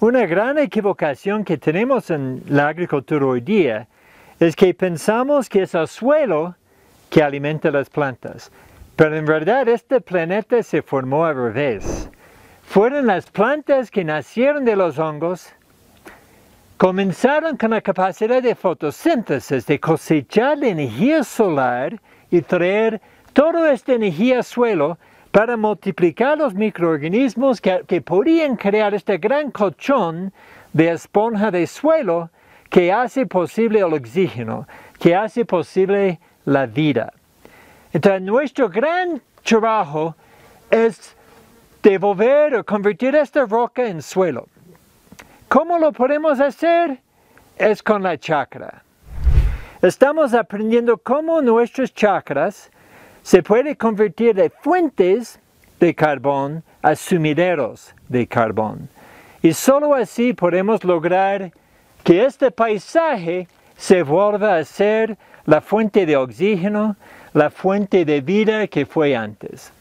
Una gran equivocación que tenemos en la agricultura hoy día es que pensamos que es el suelo que alimenta las plantas. Pero en verdad este planeta se formó al revés. Fueron las plantas que nacieron de los hongos, comenzaron con la capacidad de fotosíntesis, de cosechar la energía solar y traer toda esta energía al suelo para multiplicar los microorganismos que, que podían crear este gran colchón de esponja de suelo que hace posible el oxígeno, que hace posible la vida. Entonces nuestro gran trabajo es devolver o convertir esta roca en suelo. ¿Cómo lo podemos hacer? Es con la chakra. Estamos aprendiendo cómo nuestras chakras se pueden convertir de fuentes de carbón a sumideros de carbón. Y solo así podemos lograr que este paisaje se vuelva a ser la fuente de oxígeno, la fuente de vida que fue antes.